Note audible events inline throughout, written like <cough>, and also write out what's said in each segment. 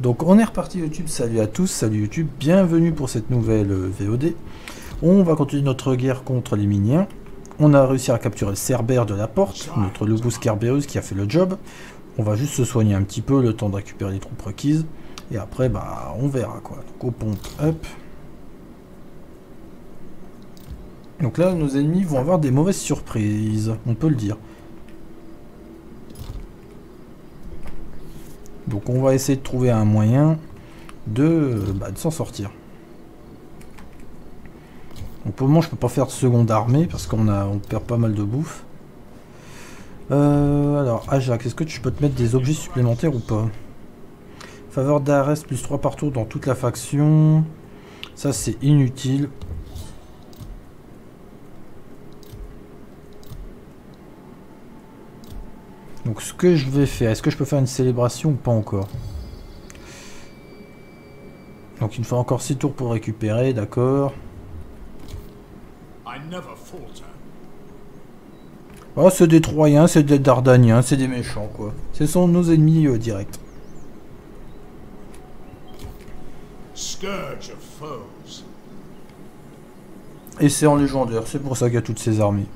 Donc on est reparti YouTube, salut à tous, salut YouTube, bienvenue pour cette nouvelle euh, VOD. On va continuer notre guerre contre les miniens. On a réussi à capturer le Cerbère de la porte, notre Lobus Kerbeus qui a fait le job. On va juste se soigner un petit peu, le temps de récupérer les troupes requises. Et après, bah, on verra quoi. Donc au pompe, hop. Donc là, nos ennemis vont avoir des mauvaises surprises, on peut le dire. Donc on va essayer de trouver un moyen de, bah, s'en sortir. Pour le moment je peux pas faire de seconde armée parce qu'on perd pas mal de bouffe. Euh, alors Ajax, est-ce que tu peux te mettre des objets supplémentaires ou pas? Faveur d'arrest plus 3 par tour dans toute la faction. Ça c'est inutile. Donc ce que je vais faire, est-ce que je peux faire une célébration ou pas encore Donc il me faut encore 6 tours pour récupérer, d'accord. Oh, c'est des Troyens, c'est des Dardaniens, c'est des méchants quoi. Ce sont nos ennemis euh, directs. Et c'est en légendaire, c'est pour ça qu'il y a toutes ces armées.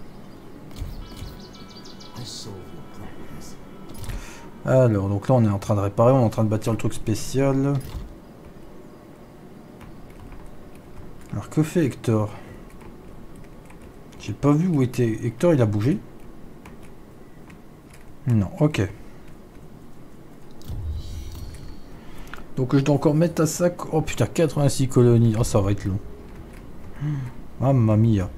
Alors, donc là on est en train de réparer, on est en train de bâtir le truc spécial. Alors que fait Hector? J'ai pas vu où était Hector, il a bougé? Non, ok. Donc je dois encore mettre à sac... Oh putain, 86 colonies. Oh, ça va être long. Mamma mia.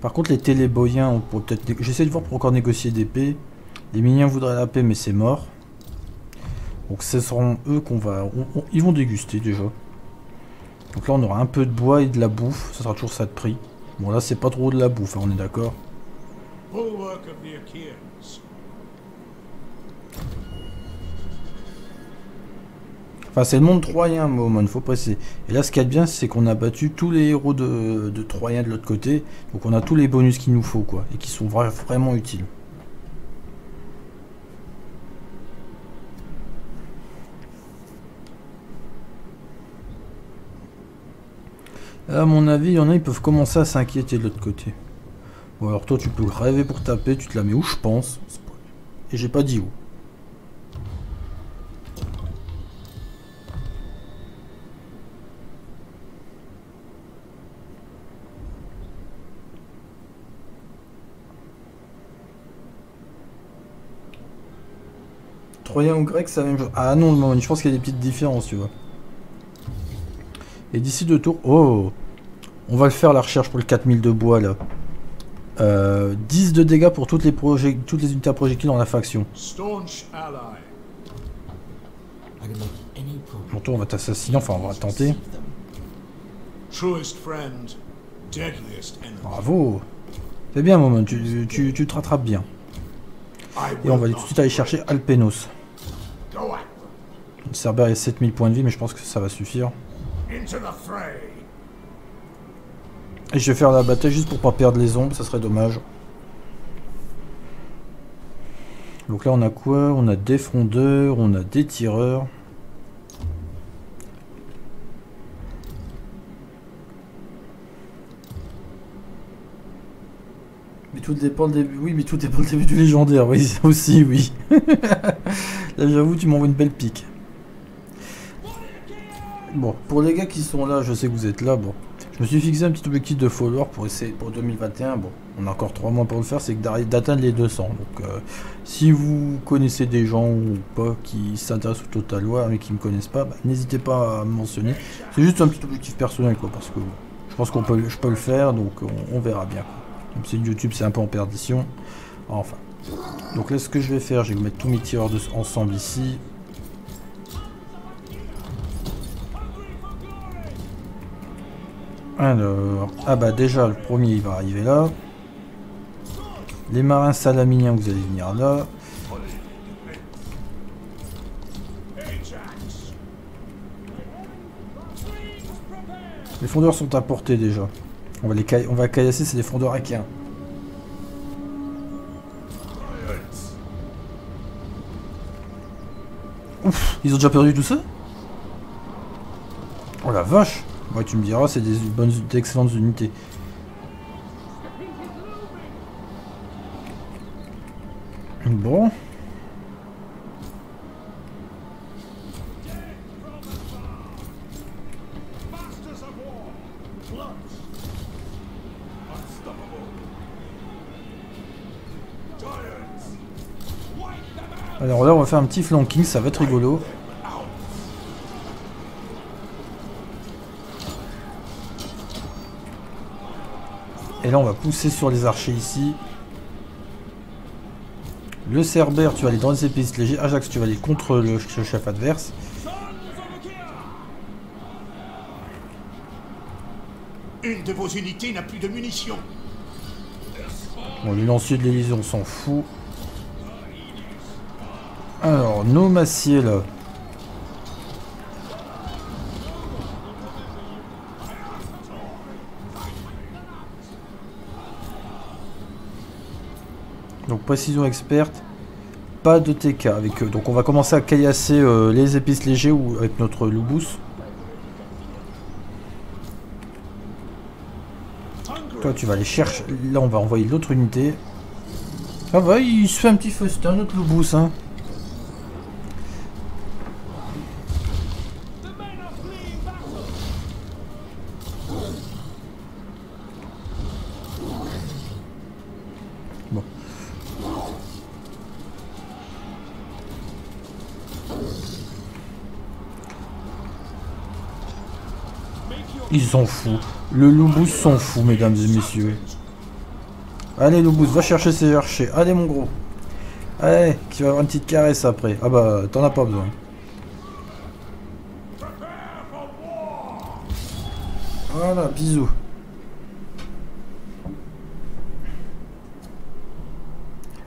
Par contre, les téléboyens, on peut peut-être... J'essaie de voir pour encore négocier des paix. Les miniens voudraient la paix, mais c'est mort. Donc ce seront eux qu'on va... ils vont déguster déjà. Donc là on aura un peu de bois et de la bouffe. Ça sera toujours ça de prix. Bon là c'est pas trop de la bouffe, hein, on est d'accord. Enfin c'est le monde troyen il faut presser. Et là ce qu'il y a de bien c'est qu'on a battu tous les héros de, de Troyen de l'autre côté. Donc on a tous les bonus qu'il nous faut quoi. Et qui sont vraiment utiles. À mon avis, il y en a, ils peuvent commencer à s'inquiéter de l'autre côté. Bon, alors toi, tu peux rêver pour taper, tu te la mets où je pense. Et j'ai pas dit où. Troyen ou grec, c'est la même chose. Ah non, je pense qu'il y a des petites différences, tu vois. Et d'ici deux tours... Oh On va le faire la recherche pour le 4000 de bois là. 10 euh, de dégâts pour toutes les, toutes les unités à projectiles dans la faction. Mon tour on va t'assassiner, enfin on va tenter. Bravo C'est bien moment, tu, tu, tu, te rattrapes bien. Et on va tout de suite aller chercher Alpenos. Cerber a 7000 points de vie mais je pense que ça va suffire. Et je vais faire la bataille juste pour pas perdre les ombres, ça serait dommage. Donc là on a quoi? On a des frondeurs, on a des tireurs. Mais tout dépend le début. Oui, mais tout dépend le début du légendaire. Oui, <laughs> aussi, oui. <laughs> là, j'avoue, tu m'envoies une belle pique. Bon, pour les gars qui sont là, je sais que vous êtes là, bon. Je me suis fixé un petit objectif de follower pour essayer pour 2021. Bon, on a encore 3 mois pour le faire, c'est d'atteindre les 200. Donc, euh, si vous connaissez des gens ou pas qui s'intéressent au Total War mais qui me connaissent pas, bah, n'hésitez pas à me mentionner. C'est juste un petit objectif personnel, quoi, parce que je pense qu'on peut, je peux le faire, donc on, verra bien. Même si YouTube c'est un peu en perdition. Enfin. Donc là, ce que je vais faire, je vais mettre tous mes tireurs ensemble ici. Alors, ah bah déjà le premier il va arriver là. Les marins salaminiens vous allez venir là. Les fondeurs sont apportés déjà. On va les on va caillasser, c'est des fondeurs aquiens. Ouf, ils ont déjà perdu tout ça Oh la vache Ouais, tu me diras, c'est des bonnes, d'excellentes unités. Bon. Alors là, on va faire un petit flanking, ça va être rigolo. Et là, on va pousser sur les archers ici. Le Cerbère, tu vas aller dans les épices légers. Ajax, tu vas aller contre le chef adverse. Une de vos unités n'a plus de munitions. Bon, les lanciers de l'Elysée, on s'en fout. Alors, nos massiers là. Précision experte, pas de TK avec eux. Donc on va commencer à caillasser euh, les épices légers ou avec notre loubous. Toi tu vas aller chercher. Là on va envoyer l'autre unité. Ah va, il se fait un petit feu, c'est un autre loubous hein. Ils s'en foutent. Le loubous s'en fout, mesdames et messieurs. Allez, loubous, va chercher ses archers. Allez, mon gros. Allez, qui va avoir une petite caresse après. Ah bah, t'en as pas besoin. Voilà, bisous.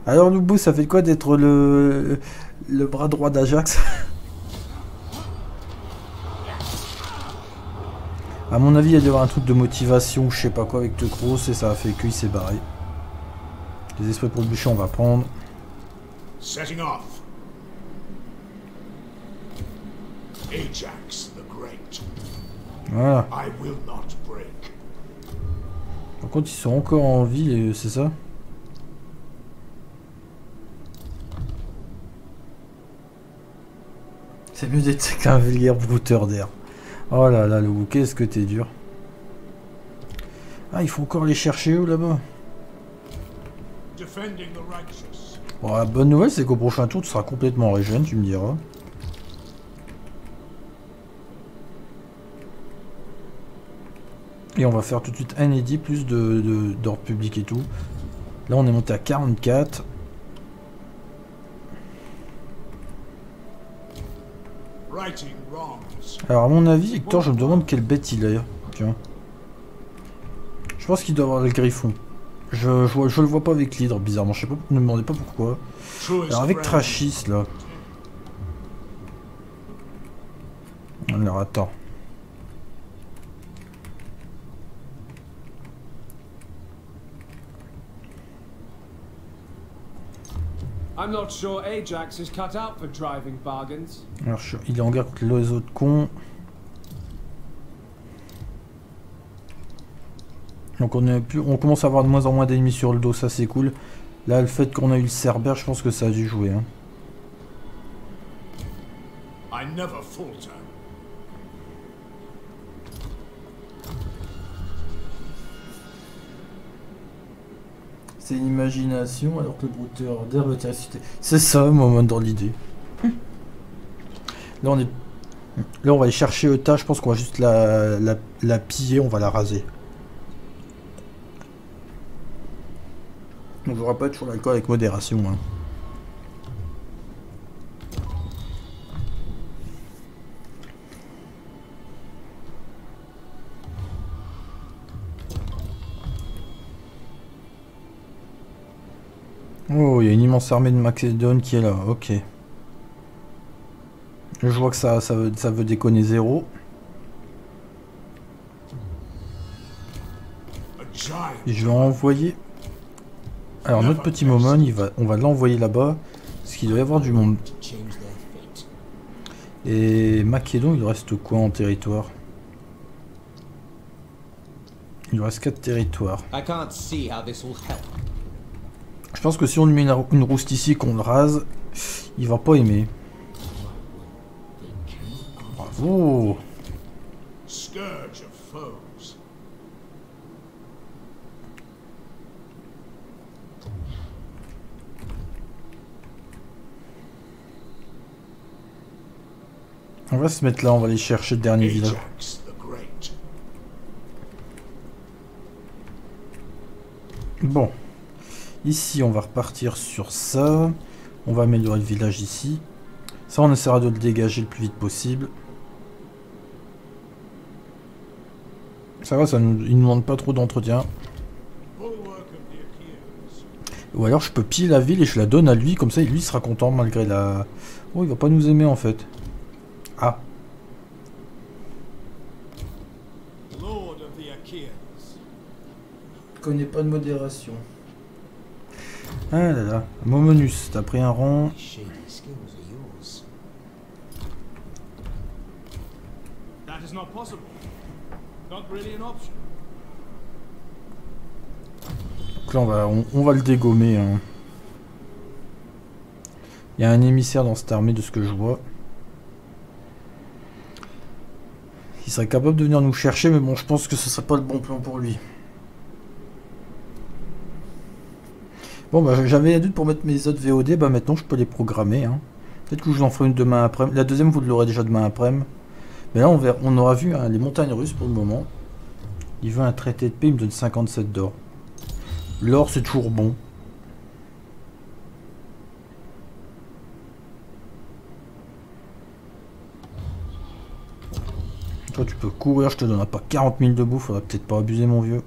Alors, Loubous, ça fait quoi d'être le, le bras droit d'Ajax? <laughs> A mon avis, il y a dû avoir un truc de motivation, je sais pas quoi, avec Tecros, et ça a fait qu'il s'est barré. Les esprits pour le bûcher, on va prendre. Setting off. Ajax the Great. Voilà. I will not break. Par contre, ils sont encore en vie, c'est ça? C'est mieux d'être <laughs> qu'un vulgaire brouteur d'air. Oh là là, le qu'est-ce que t'es dur. Ah, il faut encore les chercher où là-bas Bon, la bonne nouvelle, c'est qu'au prochain tour, tu seras complètement régène, tu me diras. Et on va faire tout de suite un édit, plus d'ordre de, public et tout. Là, on est monté à 44. Alors à mon avis, Hector, je me demande quelle bête il a. Tiens. Je pense qu'il doit avoir le griffon. Je, je, le vois pas avec l'hydre, bizarrement. Je sais pas, ne me demandez pas pourquoi. Alors avec Trachis, là. Alors attends. Bargains. Alors, il est en guerre contre les autres cons. Donc on, est plus, on commence à avoir de moins en moins d'ennemis sur le dos, ça c'est cool. Là, le fait qu'on a eu le Cerbère, je pense que ça a dû jouer. Hein. I never falter. C'est l'imagination alors que le brouteur d'air va ressuscité. C'est ça, moment dans l'idée. Là, on est... Là, on va aller chercher Euta. Je pense qu'on va juste la, la, piller. On va la raser. On ne pas sur l'alcool avec modération. Hein. Oh, il y a une immense armée de Macédoine qui est là, ok. Je vois que ça, veut, déconner zéro. Je vais envoyer... Alors notre petit moment, on va l'envoyer là-bas, parce qu'il doit y avoir du monde. Et Macédon, il reste quoi en territoire? Il reste 4 territoires. I can't see how this will help. Je pense que si on lui met une, une rouste ici qu'on le rase, il va pas aimer. Bravo. On va se mettre là, on va aller chercher le dernier village. Bon. Ici, on va repartir sur ça. On va améliorer le village ici. Ça, on essaiera de le dégager le plus vite possible. Ça va, ça nous, il ne demande pas trop d'entretien. Ou alors je peux piller la ville et je la donne à lui, comme ça lui il sera content malgré la... Oh, il va pas nous aimer en fait. Ah, Lord of the Achaeans. connais pas de modération. Ah là là, Momonus, t'as pris un rang. Shady skills are yours. That is not possible. Not really an option. Donc là on va, on, on va le dégommer. hein. Il y a un émissaire dans cette armée de ce que je vois. Il serait capable de venir nous chercher, mais bon, je pense que ce serait pas le bon plan pour lui. Bon, bah j'avais un doute pour mettre mes autres VOD, bah maintenant je peux les programmer. hein. Peut-être que je vous en ferai une demain après. La deuxième, vous l'aurez déjà demain après. Mais là, on, verra, on aura vu hein, les montagnes russes pour le moment. Il veut un traité de paix, il me donne 57 d'or. L'or, c'est toujours bon. Toi, tu peux courir, je te donnerai pas 40 000 de bouffe, faudra peut-être pas abuser, mon vieux.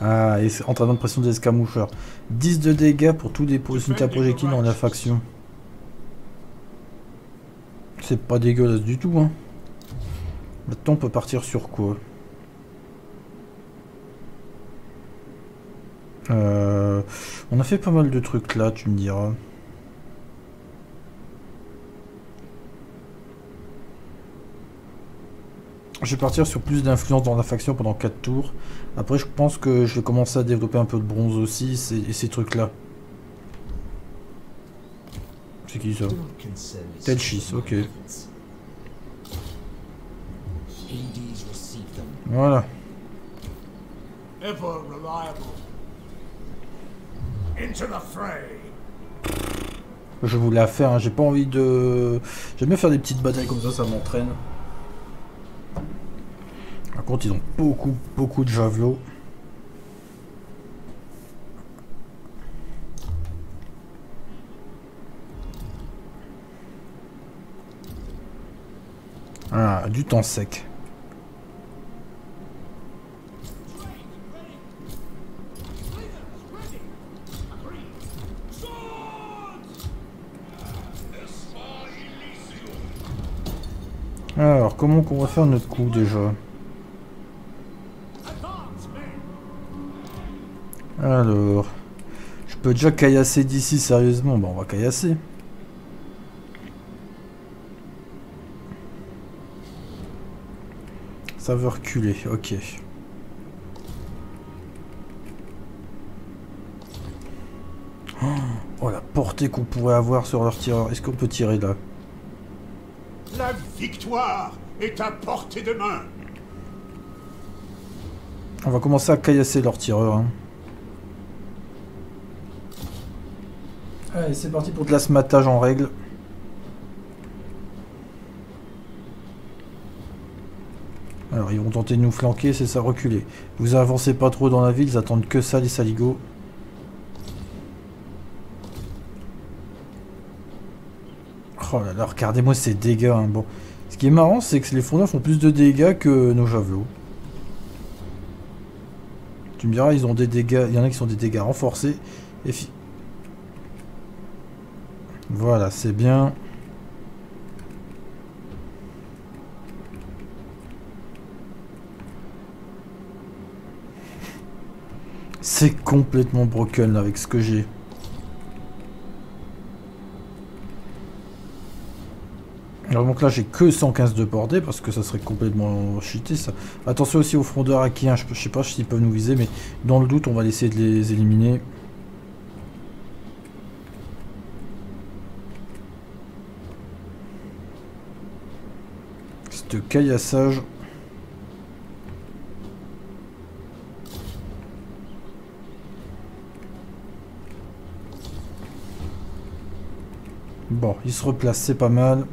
Ah, et c'est entraînement de pression des escarmoucheurs. 10 de dégâts pour tous les unités à projectiles dans la faction. C'est pas dégueulasse du tout, hein. Maintenant, on peut partir sur quoi? Euh, On a fait pas mal de trucs là, tu me diras. Je vais partir sur plus d'influence dans la faction pendant 4 tours. Après, je pense que je vais commencer à développer un peu de bronze aussi et ces trucs-là. C'est qui ça Telchis, ok. Voilà. Je voulais la faire, hein. j'ai pas envie de... J'aime bien faire des petites batailles comme ça, ça m'entraîne. Par contre, ils ont beaucoup, beaucoup de javelots. Ah, du temps sec. Alors, comment qu'on va faire notre coup déjà? Alors, je peux déjà caillasser d'ici sérieusement. Bon, on va caillasser. Ça veut reculer, ok. Oh, la portée qu'on pourrait avoir sur leur tireur. Est-ce qu'on peut tirer là? La victoire est à portée de main. On va commencer à caillasser leur tireur. hein. C'est parti pour de l'asmatage en règle. Alors, ils vont tenter de nous flanquer, c'est ça, reculer. Vous avancez pas trop dans la ville, ils attendent que ça, les saligots. Oh là là, regardez-moi ces dégâts. hein. Bon, ce qui est marrant, c'est que les fourneaux font plus de dégâts que nos javelots. Tu me diras, ils ont des dégâts. Il y en a qui sont des dégâts renforcés. Voilà, c'est bien. C'est complètement broken avec ce que j'ai. Alors donc là j'ai que 115 de portée parce que ça serait complètement cheaté ça. Attention aussi aux frondeurs acquis, je, je sais pas s'ils peuvent nous viser mais dans le doute on va essayer de les éliminer. De caillassage. Bon, il se replace, c'est pas mal.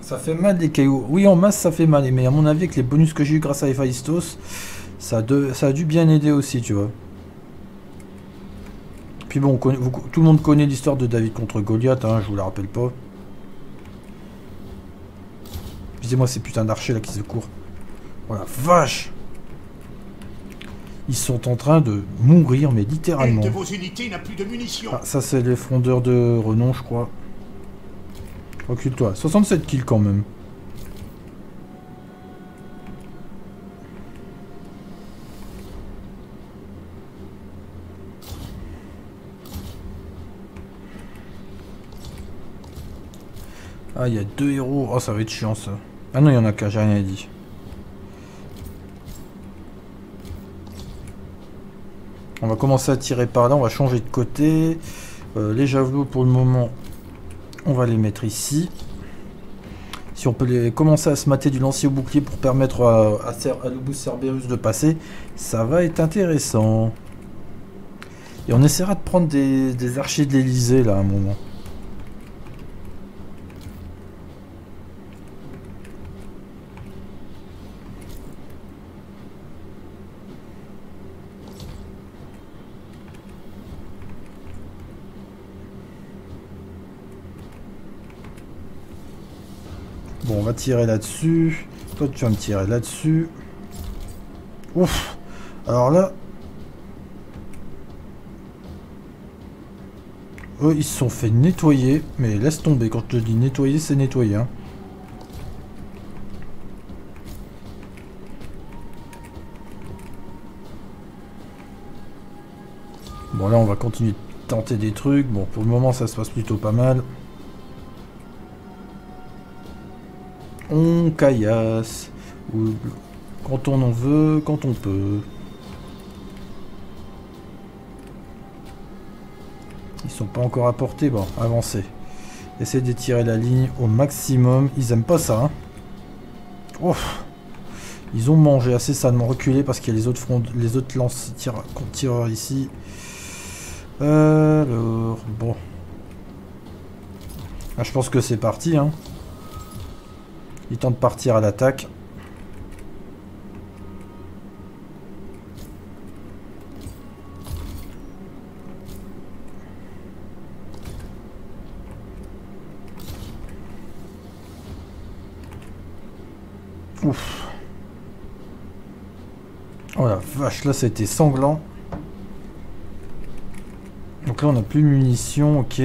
Ça fait mal des cailloux. Oui, en masse, ça fait mal. Mais à mon avis, avec les bonus que j'ai eu grâce à Héphaïstos, ça, ça a dû bien aider aussi, tu vois bon, tout le monde connaît l'histoire de David contre Goliath, hein, je vous la rappelle pas. Visez-moi ces putains d'archers là qui se courent. Voilà, vache Ils sont en train de mourir, mais littéralement. de vos unités n'a plus de munitions. Ah, ça c'est les frondeurs de renom, je crois. Recule-toi. 67 kills quand même. Ah, il y a deux héros. Oh, ça va être chiant, ça. Ah non, il y en a qu'un, j'ai rien dit. On va commencer à tirer par là, on va changer de côté. Euh, les javelots, pour le moment, on va les mettre ici. Si on peut commencer à se mater du lancier au bouclier pour permettre à, à, Lubus Cerberus de passer, ça va être intéressant. Et on essaiera de prendre des, des archers de l'Elysée, là, à un moment. Va tirer là-dessus. Toi, tu vas me tirer là-dessus. Ouf Alors là... Eux, ils se sont fait nettoyer. Mais laisse tomber. Quand je te dis nettoyer, c'est nettoyer. Hein. Bon, là, on va continuer de tenter des trucs. Bon, pour le moment, ça se passe plutôt pas mal. On caillasse. Ou quand on en veut, quand on peut. Ils sont pas encore apportés. Bon, avancez. Essayez d'étirer la ligne au maximum. Ils aiment pas ça. Hein. Ils ont mangé assez salement reculé parce qu'il y a les autres fronts, les autres lance tireurs ici. Alors, bon. Ah, je pense que c'est parti. Hein. Il tente de partir à l'attaque. Ouf. Oh la vache, là ça a été sanglant. Donc là on a plus de munitions, ok.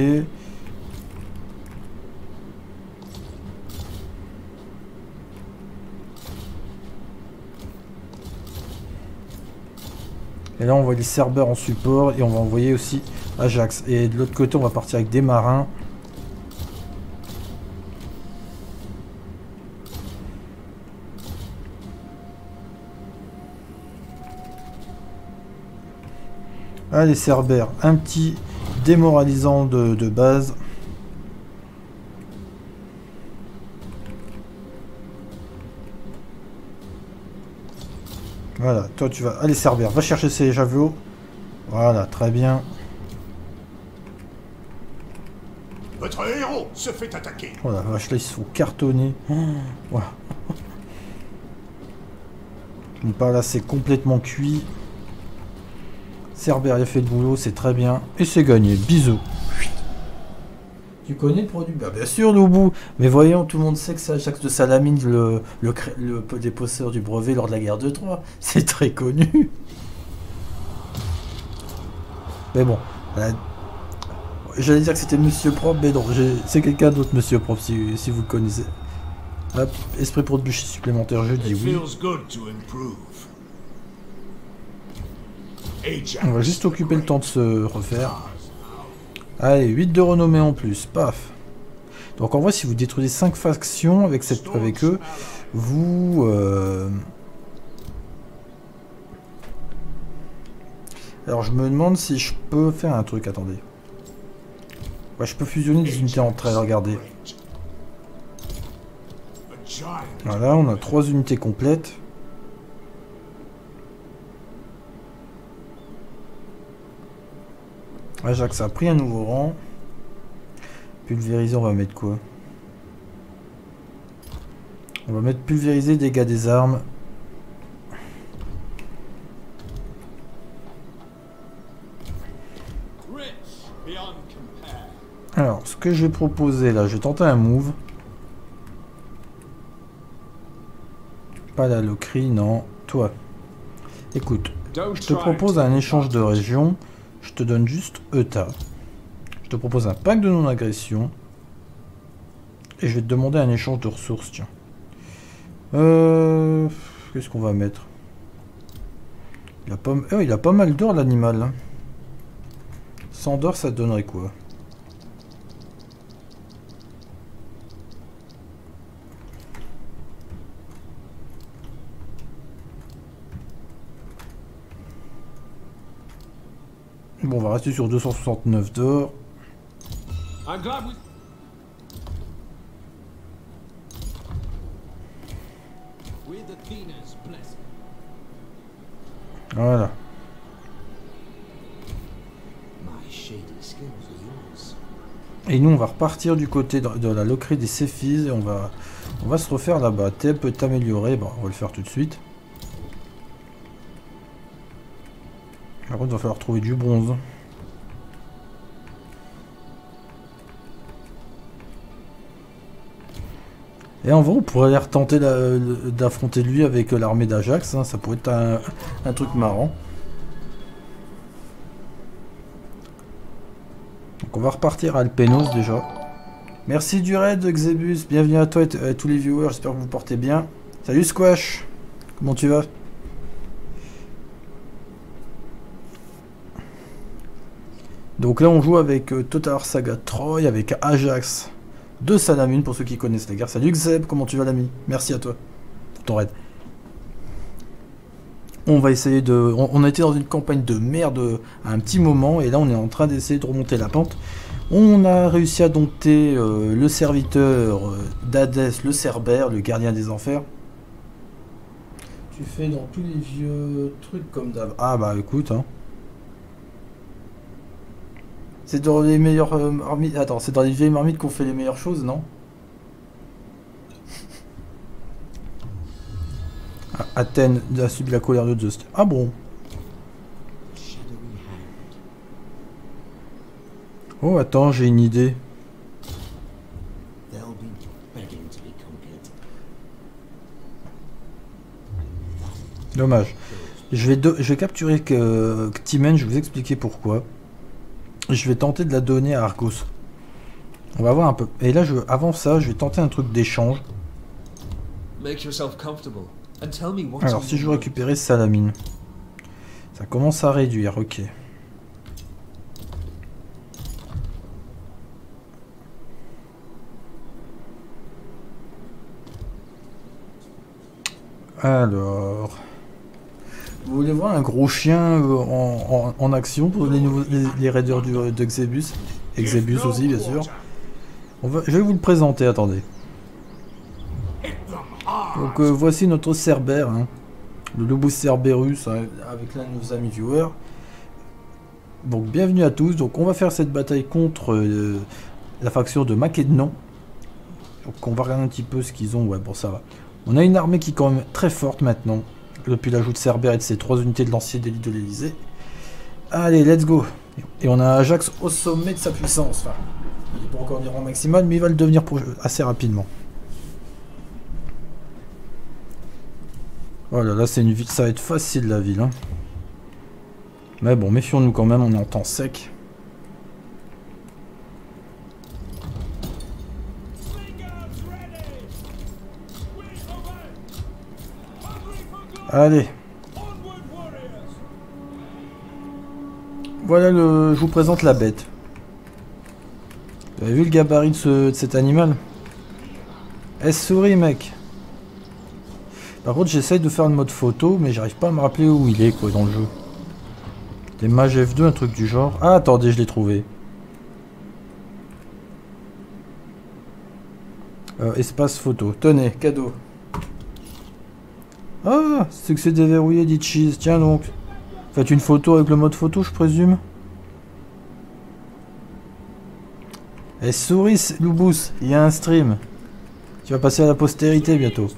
Et là, on voit les Cerbères en support et on va envoyer aussi Ajax. Et de l'autre côté, on va partir avec des marins. Allez, Cerbères, un petit démoralisant de base. Voilà, toi tu vas aller servir. Va chercher ces javelots. Voilà, très bien. Votre héros se fait attaquer. Oh la vache, là ils se font cartonner. Oh, voilà. Donc par là c'est complètement cuit. Cerber il a fait le boulot, c'est très bien. Et c'est gagné. Bisous. Tu connais le produit bah, Bien sûr, bout. Mais voyons, tout le monde sait que c'est Ajax de Salamine, le, le, le, déposseur du brevet lors de la guerre de Troie. <laughs> C'est très connu. Mais bon, j'allais dire que c'était Monsieur Propre, mais non, c'est quelqu'un d'autre, Monsieur Propre, si, si vous le connaissez. Hop, esprit pour bûcher supplémentaire, je dis oui. On va juste occuper le temps de se refaire. Allez, 8 de renommée en plus, paf. Donc en vrai, si vous détruisez 5 factions avec, eux, vous... euh, Alors je me demande si je peux faire un truc, attendez. Ouais, je peux fusionner des unités entre elles, regardez. Voilà, on a 3 unités complètes. Ajax a pris un nouveau rang. Pulvériser, on va mettre quoi? On va mettre pulvériser dégâts des armes. Alors, ce que je vais proposer là, je vais tenter un move. Pas la loquerie, non. Toi. Écoute, je te propose un échange de région. Je te donne juste ETA. Je te propose un pack de non-agression. Et je vais te demander un échange de ressources, tiens. Euh... Qu'est-ce qu'on va mettre? Il a, pas... oh, il a pas mal d'or l'animal. hein. 100 d'or, ça te donnerait quoi? Bon, on va rester sur 269 d'or. Voilà. Et nous, on va repartir du côté de, de la loquerie des Céphises et on va, on va se refaire là-bas. Thèbes peut t'améliorer. Bon, on va le faire tout de suite. Par contre, il va falloir trouver du bronze. Et en vrai, on pourrait d'a- d'affronter lui avec l'armée d'Ajax. hein, Ça pourrait être un, un truc marrant. Donc on va repartir à Alpenos déjà. Merci du raid Xebus, bienvenue à toi et, à tous les viewers, j'espère que vous portez bien. Salut Squash, comment tu vas? Donc là on joue avec euh, Total Saga Troy, avec Ajax de Salamune pour ceux qui connaissent la guerre. Salut Xeb, comment tu vas l'ami? Merci à toi pour ton raid. On va essayer de... On, on a été dans une campagne de merde euh, à un petit moment et là on est en train d'essayer de remonter la pente. On a réussi à dompter euh, le serviteur euh, d'Hadès, le Cerbère, le gardien des enfers. Tu fais dans tous les vieux trucs comme d'hab. Ah bah écoute, hein. C'est dans les meilleures euh, marmites. Attends, c'est dans les vieilles marmites qu'on fait les meilleures choses, non? Athènes a subi la colère de Zeus. Ah bon? Oh attends, j'ai une idée. Dommage. Je vais, je vais capturer que, que Timen, je vais vous expliquer pourquoi. Je vais tenter de la donner à Argos. On va voir un peu. Et là, je, avant ça, je vais tenter un truc d'échange. Make yourself comfortable and tell me what's Alors, si je veux récupérer Salamine. Ça commence à réduire, ok. Alors... Vous voulez voir un gros chien euh, en, en- en action pour les, nouveaux, les, les raiders du, de Xebus? Xebus aussi, bien sûr. On va, je vais vous le présenter, attendez. Donc euh, voici notre Cerbère, hein. le Lobus Cerberus hein, avec l'un de nos amis viewers. Donc bienvenue à tous. Donc on va faire cette bataille contre euh, la faction de Macédon. Donc on va regarder un petit peu ce qu'ils ont. Ouais bon ça va. On a une armée qui est quand même très forte maintenant. Depuis l'ajout de Cerbère et de ses trois unités de lancier d'élite de l'Elysée. Allez, let's go. Et on a Ajax au sommet de sa puissance. Il n'est pas encore en maximal, mais il va le devenir assez rapidement. Oh là là, c'est une ville, ça va être facile la ville. hein. Mais bon, méfions-nous quand même, on est en temps sec. Allez. Voilà le... Je vous présente la bête. Vous avez vu le gabarit de, ce- de cet animal? Elle sourit mec. Par contre j'essaye de faire le mode photo mais j'arrive pas à me rappeler où il est quoi dans le jeu. Des mages F2, un truc du genre. Ah attendez je l'ai trouvé. Euh, espace photo. Tenez, cadeau. Ah, c'est que c'est déverrouillé, dit Cheese. Tiens donc. Faites une photo avec le mode photo, je présume. Eh, souris, Loubous, il y a un stream. Tu vas passer à la postérité bientôt.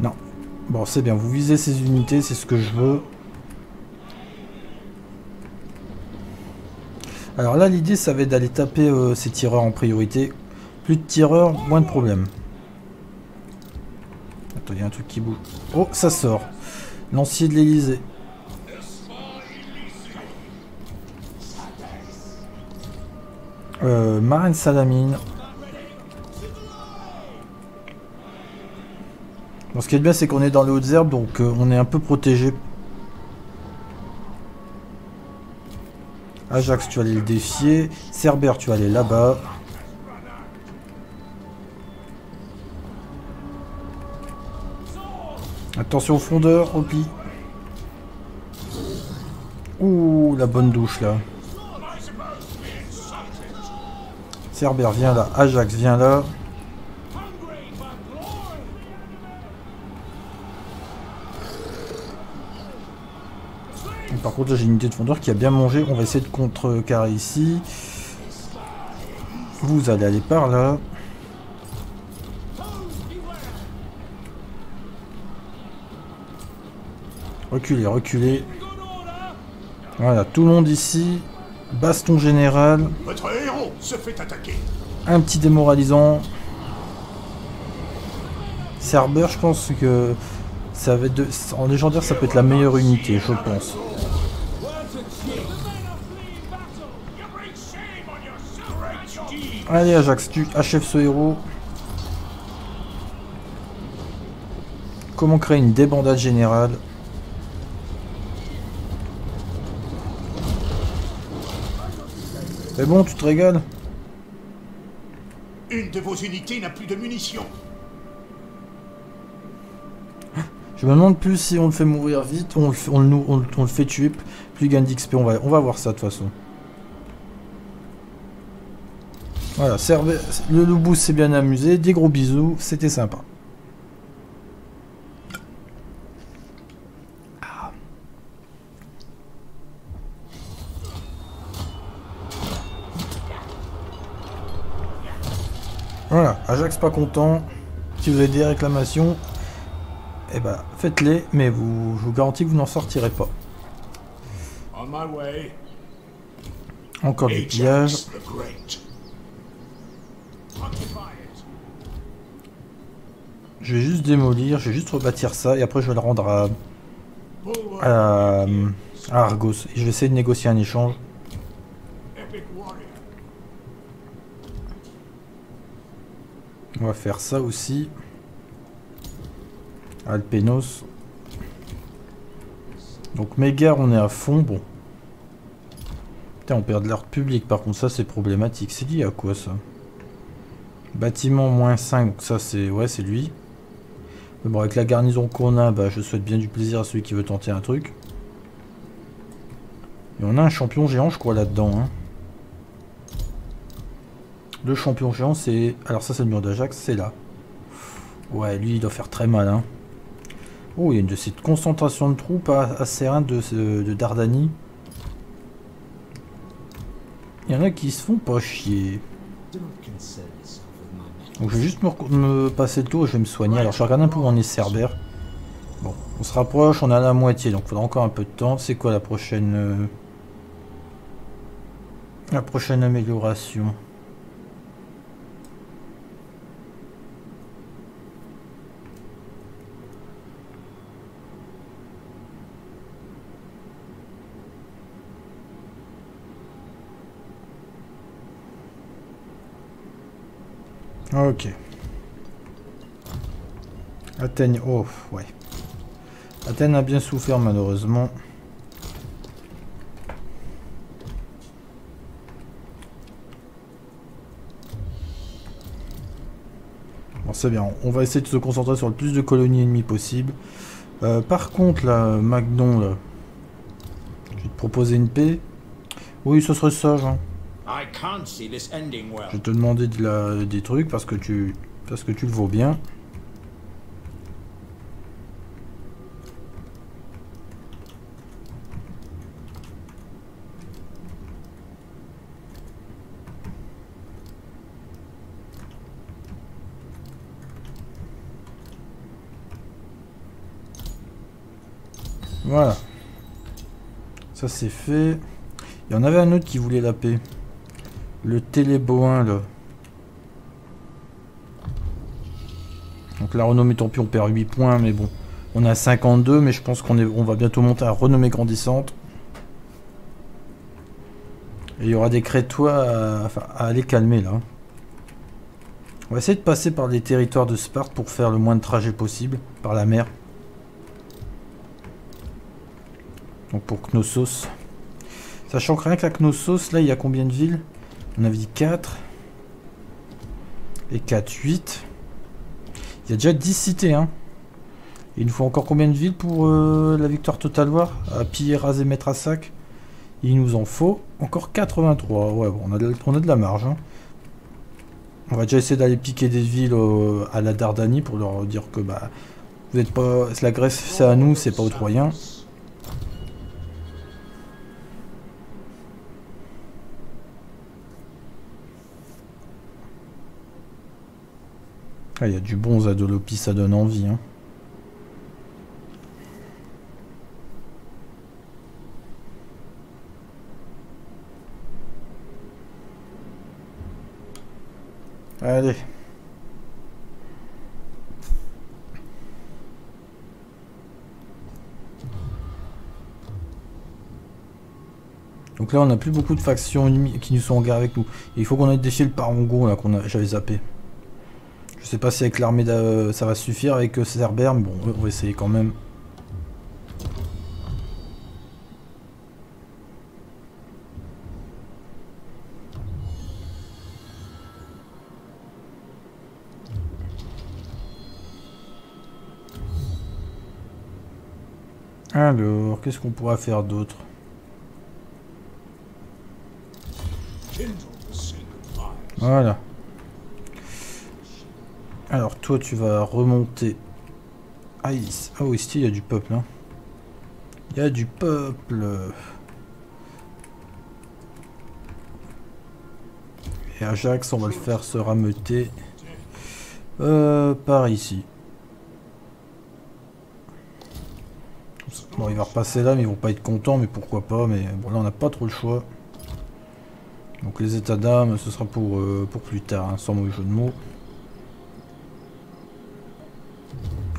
Non. Bon, c'est bien, vous visez ces unités, c'est ce que je veux. Alors là, l'idée, ça va être d'aller taper euh, ces tireurs en priorité. Plus de tireurs, moins de problèmes. Attends, il y a un truc qui bouge. Oh, ça sort. Lancier de l'Elysée. Euh, Marine Salamine. Bon, ce qui est bien, c'est qu'on est dans les hautes herbes, donc euh, on est un peu protégé. Ajax, tu vas aller le défier. Cerbère, tu vas aller là-bas. Attention fondeur, Opi. Ouh, la bonne douche là. Cerbère, viens là. Ajax, viens là. Par contre, là, j'ai une unité de fondeur qui a bien mangé. On va essayer de contrecarrer ici. Vous allez aller par là. Reculez, reculez. Voilà, tout le monde ici. Baston général. Votre héros se fait attaquer. Un petit démoralisant. Cerber, je pense que ça va être de... en légendaire, ça peut être la meilleure unité, je pense. Allez Ajax, tu achèves ce héros. Comment créer une débandade générale? C'est bon, tu te régales Une de vos unités n'a plus de munitions. Je me demande plus si on le fait mourir vite ou on le, fait- on le nou- on le- on le fait tuer, plus il gagne d'XP. On va, on va voir ça de toute façon. Voilà, le Loubou s'est bien amusé. Des gros bisous, c'était sympa. Voilà, Ajax pas content. Si vous avez des réclamations, eh ben, faites-les, mais vous, je vous garantis que vous n'en sortirez pas. Encore du pillage. Je vais juste démolir, je vais juste rebâtir ça, et après je vais le rendre à, à, à Argos. Et je vais essayer de négocier un échange. On va faire ça aussi. Alpenos. Donc Mégare, on est à fond. Bon. Putain, on perd de l'ordre public. Par contre, ça, c'est problématique. C'est lié à quoi, ça? Bâtiment moins 5. Donc ça, c'est... Ouais, c'est lui. Mais bon, avec la garnison qu'on a, bah, je souhaite bien du plaisir à celui qui veut tenter un truc. Et on a un champion géant, je crois, là-dedans. Hein. Le champion géant, c'est... Alors ça, c'est le mur d'Ajax, c'est là. Ouais, lui, il doit faire très mal, hein. Oh, il y a une de ces concentrations de troupes à, Serein de, de Dardanie. Il y en a qui se font pas chier. Donc je vais juste me, passer le tour et je vais me soigner. Alors je regarde un peu où on est Cerber. Bon, on se rapproche, on est à la moitié, donc il faudra encore un peu de temps. C'est quoi la prochaine... euh, La prochaine amélioration? Ok. Athènes, oh, ouais. Athènes a bien souffert malheureusement. Bon, c'est bien, on va essayer de se concentrer sur le plus de colonies ennemies possible. Euh, par contre, là, Magnon, là, je vais te proposer une paix. Oui, ce serait sage. Hein. Je te demander de la- des trucs parce que tu parce que tu le vaux bien. Voilà. Ça c'est fait. Il y en avait un autre qui voulait la paix. Le téléboin là. Donc la renommée tant pis on perd 8 points mais bon. On à 52 mais je pense qu'on va bientôt monter à renommée grandissante. Et il y aura des crétois à, aller calmer là. On va essayer de passer par les territoires de Sparte pour faire le moins de trajets possible par la mer. Donc pour Knossos. Sachant que rien que Knossos, là il y a combien de villes? On avait dit 4. Et 4, 8. Il y a déjà 10 cités, hein. Il nous faut encore combien de villes pour euh, la victoire totale war? À piller, raser, mettre à sac Il nous en faut encore 83. Ouais, bon, on a de, on a de la marge. hein. On va déjà essayer d'aller piquer des villes à la Dardanie pour leur dire que bah vous êtes pas. La Grèce c'est à nous, c'est pas aux Troyens. Ah, il y a du bon Zadolopi, ça donne envie. Hein. Allez. Donc là, on n'a plus beaucoup de factions qui nous sont en guerre avec nous. Il faut qu'on aille défier le Parangon là qu'on a, j'avais zappé. Sais pas si avec l'armée d'a- ça va suffire avec euh, Cerbère, mais bon, on va essayer quand même. Alors, qu'est-ce qu'on pourra faire d'autre? Voilà. Alors toi tu vas remonter. Ah, il- ah oui, il y a du peuple. Hein. Il y a du peuple. Et Ajax, on va le faire se rameuter. Euh, par ici. Bon, il va repasser là, mais ils vont pas être contents, mais pourquoi pas. Mais bon, là, on n'a pas trop le choix. Donc les états d'âme, ce sera pour, euh, plus tard, hein, sans mauvais jeu de mots.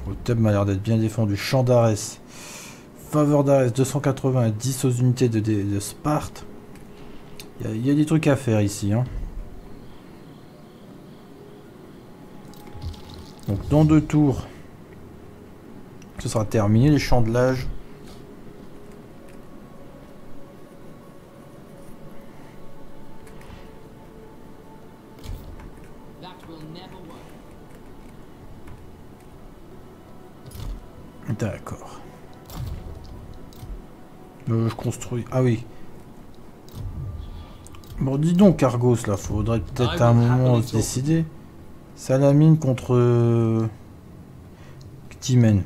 Le thème m'a l'air d'être bien défendu. Champ d'Arès. Faveur d'Arès, 280, 10 aux unités de, Sparte. Il y, a- des trucs à faire ici. Hein. Donc dans deux tours, ce sera terminé les champs D'accord. Euh, je construis. Ah oui. Bon, dis donc, Argos, là, faudrait peut-être à un moment se décider. Salamine contre. euh, Ctimen.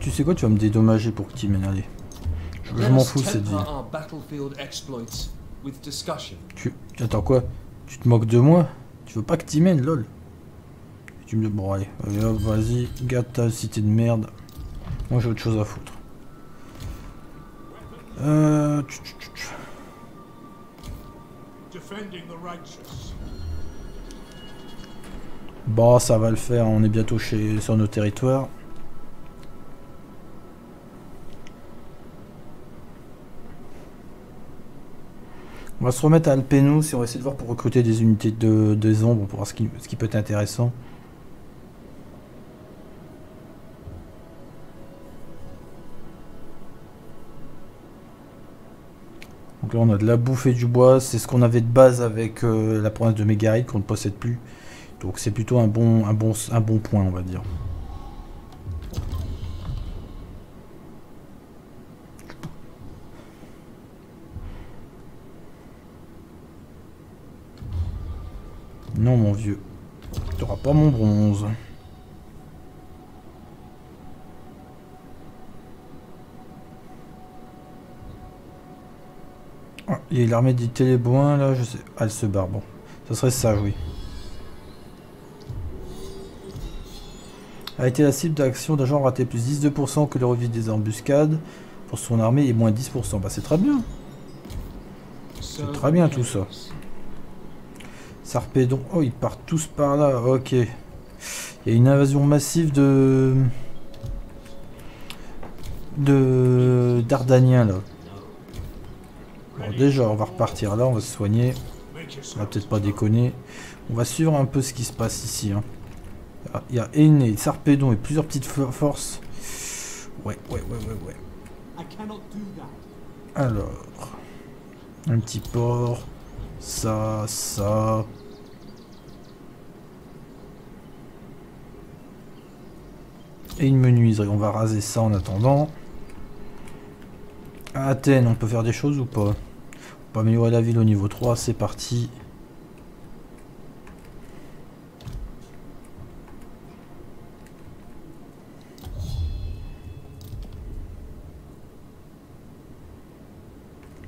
Tu sais quoi, tu vas me dédommager pour Ctimen, allez. Je, je m'en us fous de cette discussion. Tu... Attends quoi? Tu te moques de moi? Tu veux pas que t'y mènes, lol? Tu me dis, bon allez, allez, hop, vas-y, gâte ta cité de merde. Moi j'ai autre chose à foutre. Euh... righteous. Bah ça va le faire, on est bientôt chez... sur nos territoires. On va se remettre à Alpenos et on va essayer de voir pour recruter des unités de, de ombres pour voir ce qui, ce qui peut être intéressant. Donc là on a de la bouffe et du bois, c'est ce qu'on avait de base avec euh, la province de Mégaride qu'on ne possède plus. Donc c'est plutôt un bon, un, bon, un bon point on va dire. Non mon vieux, tu n'auras pas mon bronze. Ah, il y a l'armée des téléboins là, je sais. Ah, elle se barre, bon. Ça serait sage, oui. A été la cible d'action d'agent raté plus 12% que le revue des embuscades pour son armée et moins 10%. Bah c'est très bien. C'est très bien tout ça. Sarpédon. Oh, ils partent tous par là. Ok. Il y a une invasion massive de... De... Dardaniens là. Bon, déjà, on va repartir là, on va se soigner. On va peut-être pas déconner. On va suivre un peu ce qui se passe ici. Hein. Il y a Aîné, Sarpédon et plusieurs petites forces. Ouais, ouais, ouais, ouais, ouais. Alors. Un petit port. Ça, ça. Et une menuiserie. On va raser ça en attendant. Athènes, on peut faire des choses ou pas? On peut améliorer la ville au niveau 3, c'est parti.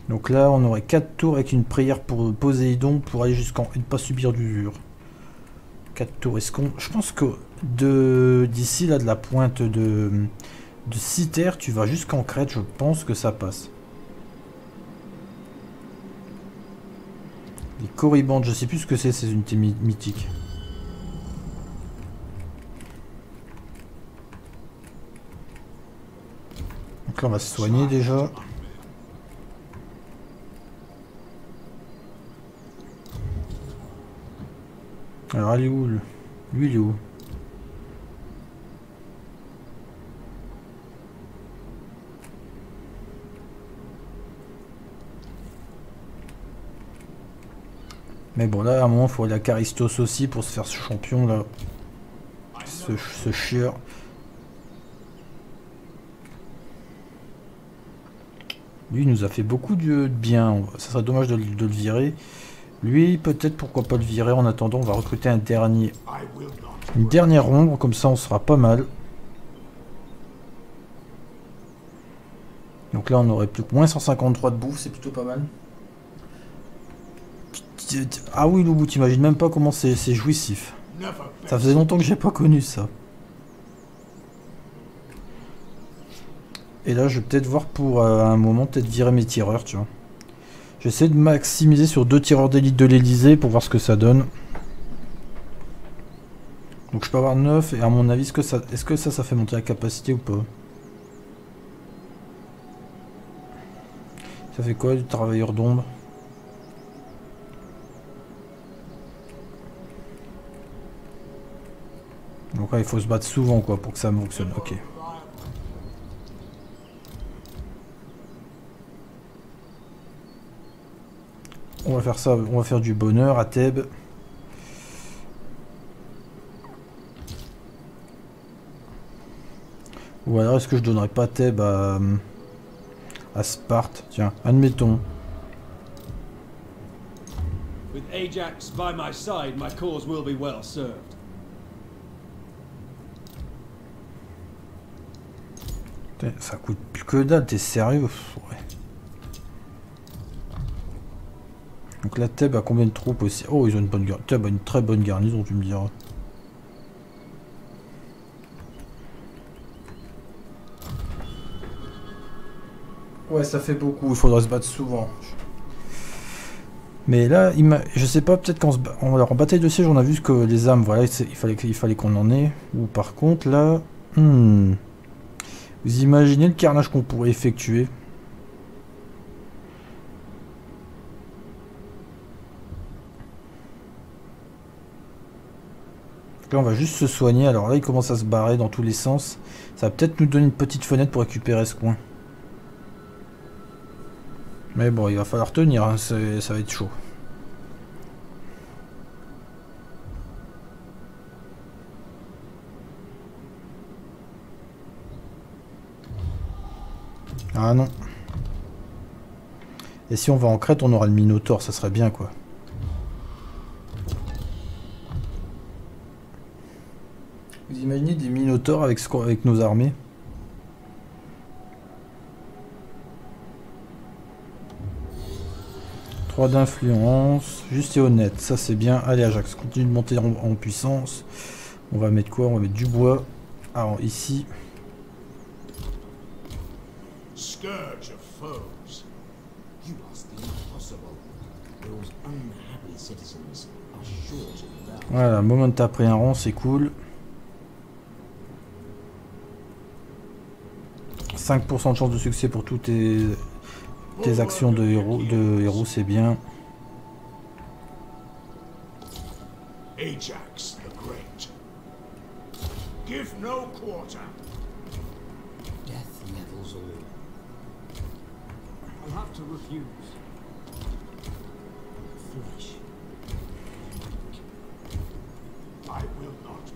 Donc là, on aurait 4 tours avec une prière pour Poséidon pour aller jusqu'en et ne pas subir d'usure. 4 tours. Est-ce qu'on. Je pense que d'ici là de la pointe de de Citer, tu vas jusqu'en Crète, je pense que ça passe. Les Corybantes, je sais plus ce que c'est ces unités mythiques. Donc là on va se soigner déjà. Alors elle est où Lui il est où? Mais bon, là, à un moment, il faut à Caristos aussi pour se faire ce champion, là. Ce, ce chieur. Lui, il nous a fait beaucoup de bien. Ça serait dommage de, le virer. Lui, peut-être, pourquoi pas le virer. En attendant, on va recruter un dernier. Une dernière ombre, comme ça, on sera pas mal. Donc là, on aurait plus que moins 153 de bouffe, c'est plutôt pas mal. Ah oui, Loubou, t'imagines même pas comment c'est jouissif. Ça faisait longtemps que j'ai pas connu ça. Et là, je vais peut-être voir pour euh, un moment, peut-être virer mes tireurs, tu vois. J'essaie de maximiser sur deux tireurs d'élite de l'Elysée pour voir ce que ça donne. Donc je peux avoir 9 et à mon avis, est-ce que, ça, que ça, ça fait monter la capacité ou pas? Ça fait quoi du travailleur d'ombre? Donc là, il faut se battre souvent quoi pour que ça fonctionne. Ok. On va faire ça, on va faire du bonheur à Thèbes. Ou alors est-ce que je donnerais pas Thèbes à, à Sparte? Tiens, admettons. With Ajax by my side, my cause will be well served. Ça coûte plus que dalle, t'es sérieux. Donc la Thèbes a combien de troupes aussi? Oh, ils ont une bonne garnison. A une très bonne garnison, tu me diras. Ouais, ça fait beaucoup, il faudra se battre souvent. Mais là, il je sais pas, peut-être qu'en en bataille de siège, on a vu que les âmes, voilà, il fallait, fallait qu'on en ait. Ou par contre, là... Hmm, vous imaginez le carnage qu'on pourrait effectuer Là, on va juste se soigner. Alors là, il commence à se barrer dans tous les sens. Ça va peut-être nous donner une petite fenêtre pour récupérer ce coin. Mais bon, il va falloir tenir. Hein. Ça va être chaud. Ah non. Et si on va en Crète, on aura le Minotaure, ça serait bien quoi. Vous imaginez des Minotaures avec, avec nos armées? D'influence, juste et honnête, ça c'est bien. Allez Ajax, continue de monter en, en puissance. On va mettre quoi? On va mettre du bois. Alors ici, Scourge of foes. You ask the impossible. Those unhappy citizens are sure to voilà, moment t'as pris un rond, c'est cool. 5% de chance de succès pour toutes tes, tes actions de héros, de héros c'est bien. Ajax the Great. Give no quarter.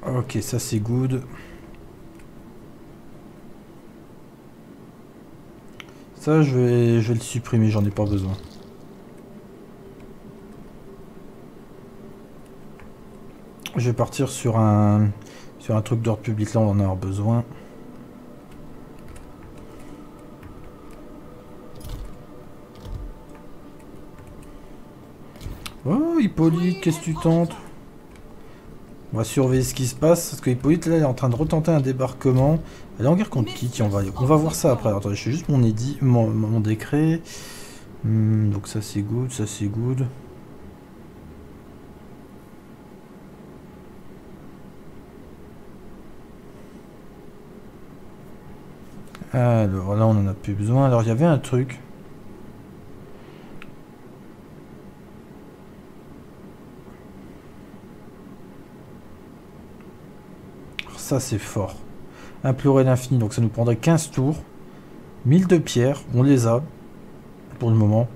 Ok, ça c'est good. Ça je vais, je vais le supprimer, j'en ai pas besoin. Je vais partir sur un sur un truc d'ordre public là, on en a besoin. Hippolyte, qu'est-ce que tu tentes? On va surveiller ce qui se passe, parce que Hippolyte là est en train de retenter un débarquement. Elle est en guerre contre qui on va, on va voir ça après. Attendez, je fais juste mon, édit, mon, mon décret. Hmm, donc ça c'est good, ça c'est good. Alors là on en a plus besoin. Alors il y avait un truc. Ça c'est fort. Implorer l'infini, donc ça nous prendrait 15 tours. 1000 de pierre, on les a pour le moment.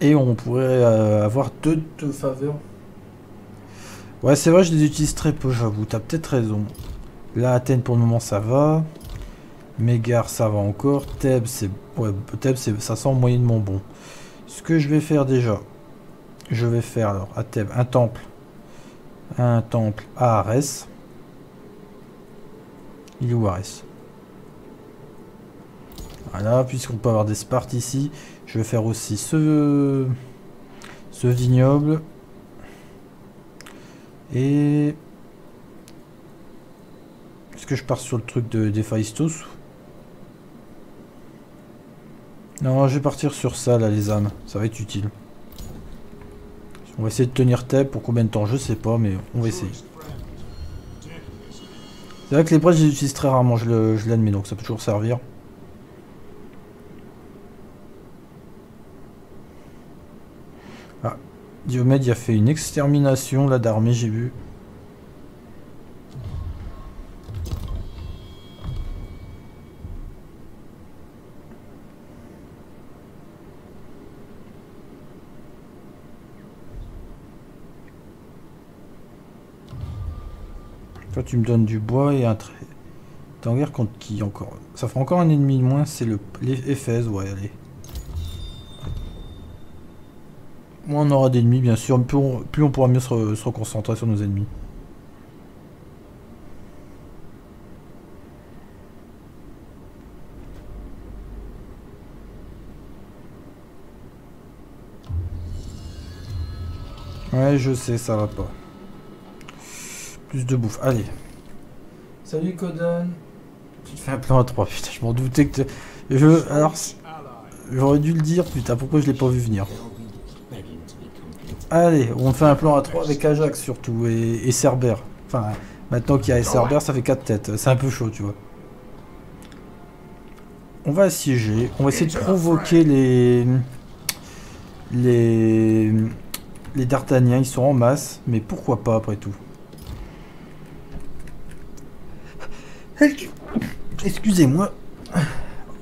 Et on pourrait euh, avoir deux de faveur. Ouais, c'est vrai, je les utilise très peu, j'avoue. T'as peut-être raison. Là, Athènes pour le moment ça va. Mégare ça va encore. Thèbes, c'est. Ouais, Thèbes, ça sent moyennement bon. Ce que je vais faire déjà. Je vais faire alors à Thèbes un temple. Un temple à Arès. Il est où Arès Voilà, puisqu'on peut avoir des Spartes ici, je vais faire aussi ce, ce vignoble. Et... Est-ce que je pars sur le truc de d'Héphaïstos? Non, je vais partir sur ça, là, les âmes. Ça va être utile. On va essayer de tenir Thèbes pour combien de temps, je sais pas, mais on va essayer. C'est vrai que les brèches, je les utilise très rarement, je l'admets, donc ça peut toujours servir. Ah, Diomède, il a fait une extermination là d'armée, j'ai vu. Tu me donnes du bois et un trait. T'es en guerre contre qui encore? Ça fera encore un ennemi de moins, c'est le Éphèse, ouais, allez. Moins on aura d'ennemis, bien sûr, plus on, plus on pourra mieux se reconcentrer sur nos ennemis. Ouais, je sais, ça va pas. Plus de bouffe, allez. Salut Codan. Tu te fais un plan à 3, putain, je m'en doutais que... tu- Je... Alors, j'aurais dû le dire, putain, pourquoi je l'ai pas vu venir? Allez, on fait un plan à 3 avec Ajax surtout, et, et Cerber. Enfin, maintenant qu'il y a Cerber, ça fait 4 têtes, c'est un peu chaud, tu vois. On va assiéger, on va essayer de provoquer les... Les... Les D'Artagnan, ils sont en masse, mais pourquoi pas après tout? Excusez-moi.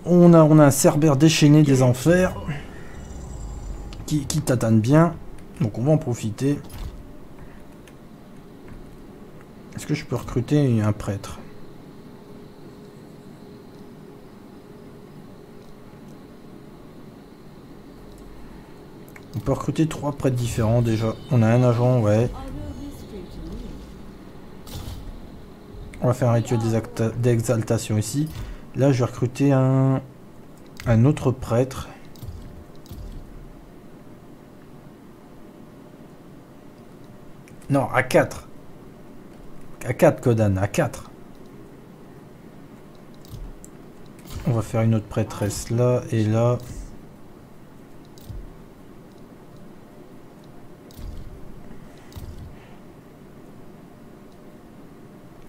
On a, un cerbère déchaîné des enfers qui, qui tatane bien. Donc on va en profiter. Est-ce que je peux recruter un prêtre? On peut recruter trois prêtres différents déjà. On a un agent, ouais. On va faire un rituel d'exalta- d'exaltation ici. Là, je vais recruter un, un autre prêtre. Non, à 4. À 4, Kodan, à 4. On va faire une autre prêtresse là et là.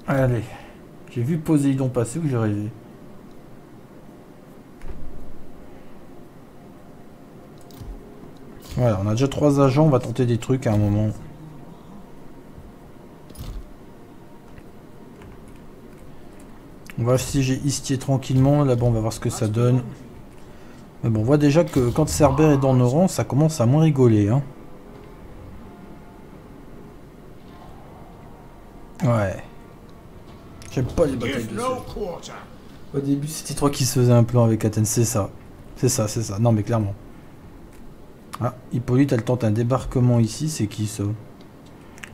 Allez. J'ai vu Poséidon passer ou j'ai rêvé Voilà, on a déjà trois agents, on va tenter des trucs à un moment. On va assiéger Istier tranquillement, là-bas on va voir ce que ça donne. Mais bon, on voit déjà que quand Cerber est dans nos rangs, ça commence à moins rigoler. Hein. Ouais. J'aime pas les batailles de. Au début, c'était toi qui se faisais un plan avec Athènes, c'est ça. C'est ça, c'est ça. Non, mais clairement. Ah, Hippolyte, elle tente un débarquement ici, c'est qui ça?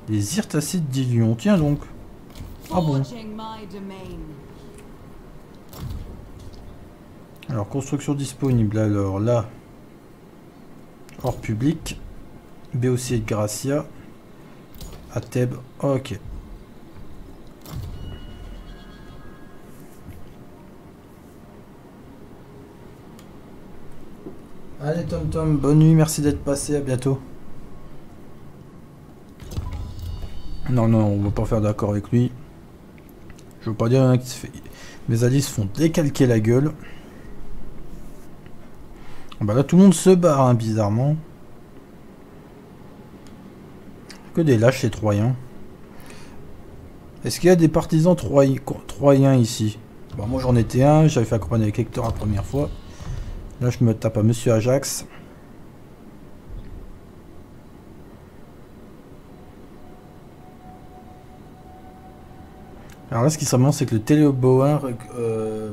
Les Irtacides d'Ilion, tiens donc. Ah bon. Alors, construction disponible, alors là. Hors public. BOC et Gracia. À Thèbes, ok. Allez Tom Tom, bonne nuit, merci d'être passé, à bientôt. Non, non, on va pas faire d'accord avec lui. Je veux pas dire hein, qui se fait... Mes alliés se font décalquer la gueule. Ah Bah là tout le monde se barre hein, bizarrement. Que des lâches ces Troyens. Est-ce qu'il y a des partisans Troy- Troyens ici? Bon moi j'en étais un, j'avais fait accompagner avec Hector la première fois. Là je me tape à Monsieur Ajax. Alors là ce qui serait marrant c'est que le Téléoboin... Euh...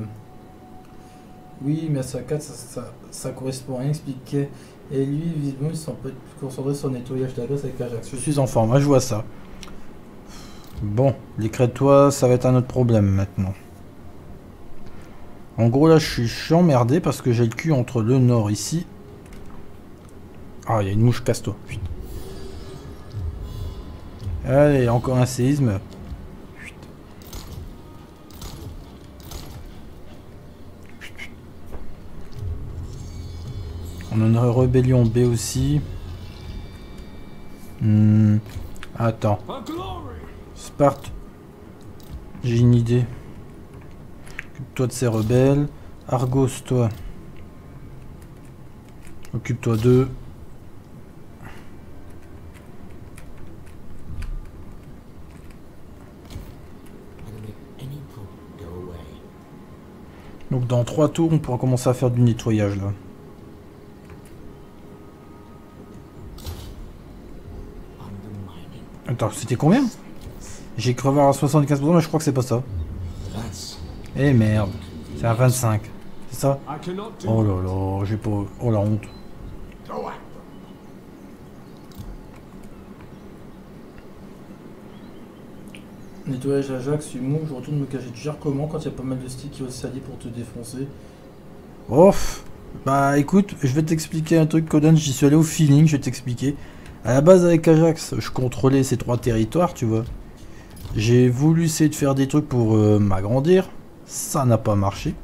Oui, mais à sa 4, ça, ça, correspond à rien expliqué. Et lui, visiblement, il s'en peut être concentré sur le nettoyage de avec Ajax. Je suis en forme, hein, je vois ça. Bon, les crétois, ça va être un autre problème maintenant. En gros, là, je suis, emmerdé parce que j'ai le cul entre le nord ici. Ah, il y a une mouche, casse-toi. Allez, encore un séisme. On a rébellion B aussi. Hmm, Attends. Sparte. J'ai une idée. Occupe-toi de ces rebelles. Argos, toi. Occupe-toi d'eux. Donc dans trois tours, on pourra commencer à faire du nettoyage là. Attends, c'était combien? J'ai crevé à 75%, mais je crois que c'est pas ça. Eh merde, c'est à 25. C'est ça? Oh là là, j'ai pas... Oh la honte. Nettoyage Ajax, humour, je retourne me cacher. Tu gères comment quand il y a pas mal de sticks qui vont s'allier pour te défoncer? Off Bah écoute, je vais t'expliquer un truc, Codan, j'y suis allé au feeling, je vais t'expliquer. À la base avec Ajax, je contrôlais ces trois territoires, tu vois. J'ai voulu essayer de faire des trucs pour euh, m'agrandir, ça n'a pas marché.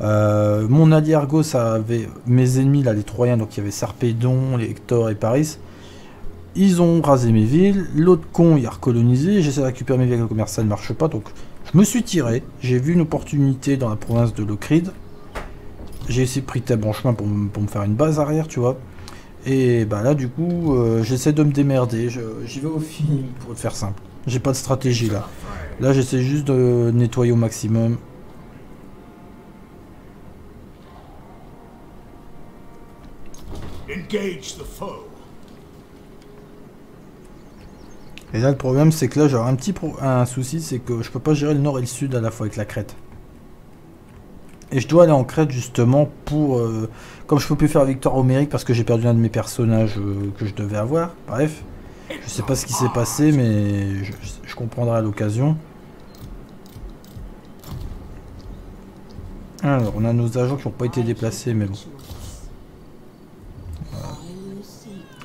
Euh, mon allié Argos avait mes ennemis là, les Troyens, donc il y avait Sarpédon, les Hector et Paris. Ils ont rasé mes villes, l'autre con il a recolonisé, j'essaie de récupérer mes villes avec le commerce, ça ne marche pas, donc je me suis tiré, j'ai vu une opportunité dans la province de Locride, j'ai essayé de pris tel bon chemin pour, me- faire une base arrière, tu vois, et bah là du coup euh, j'essaie de me démerder, j'y vais au feeling pour te faire simple, j'ai pas de stratégie là. Là, j'essaie juste de nettoyer au maximum. Engage the foe. Et là, le problème, c'est que là, j'aurai un petit pro- un souci, c'est que je peux pas gérer le nord et le sud à la fois avec la crête. Et je dois aller en crête justement pour... euh, comme je peux plus faire victoire homérique parce que j'ai perdu un de mes personnages euh, que je devais avoir. Bref, je sais pas ce qui s'est passé, mais je, je comprendrai à l'occasion. Alors, on a nos agents qui n'ont pas été déplacés, mais bon.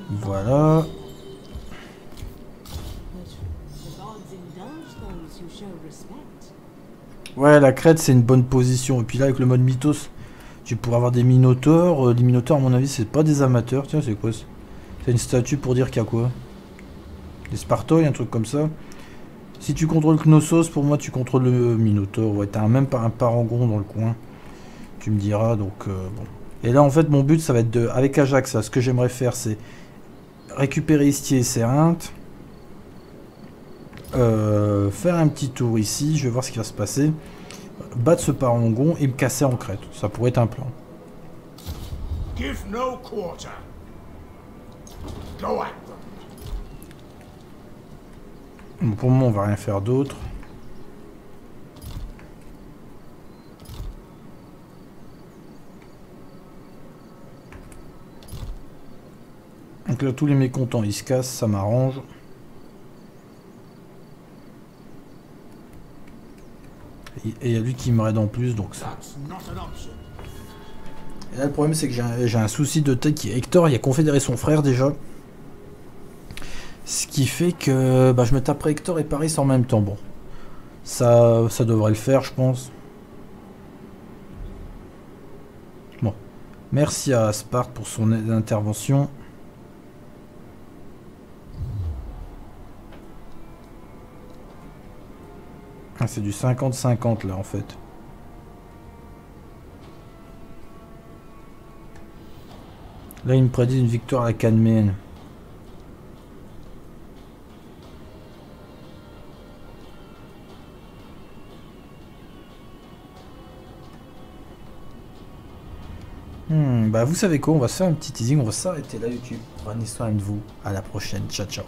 Voilà. Ouais, la crête, c'est une bonne position. Et puis là, avec le mode mythos, tu pourras avoir des minotaures. Euh, les minotaures, à mon avis, c'est pas des amateurs. Tiens, c'est quoi C'est une statue pour dire qu'il y a quoi? Des spartoïs, un truc comme ça. Si tu contrôles Knossos, pour moi, tu contrôles le minotaure. Ouais, t'as même pas un parangon dans le coin. Tu me diras, donc euh, bon. Et là, en fait, mon but, ça va être de. Avec Ajax, là, ce que j'aimerais faire, c'est récupérer Istier et Sérinthe. Euh, faire un petit tour ici, je vais voir ce qui va se passer. Battre ce parangon et me casser en crête. Ça pourrait être un plan. Give no quarter. Bon, pour moment, on va rien faire d'autre. Donc là, tous les mécontents, ils se cassent, ça m'arrange. Et il y a lui qui me raide en plus, donc ça. Et là, le problème, c'est que j'ai un, souci de tête qui Hector. Il a confédéré son frère déjà. Ce qui fait que bah, je me taperai Hector et Paris en même temps. Bon, ça, ça devrait le faire, je pense. Bon, merci à Sparte pour son intervention. Ah, c'est du 50-50 là en fait. Là, il me prédit une victoire à la. Hmm, bah vous savez quoi, on va se faire un petit teasing, on va s'arrêter là YouTube. Prenez soin de vous, à la prochaine, ciao ciao.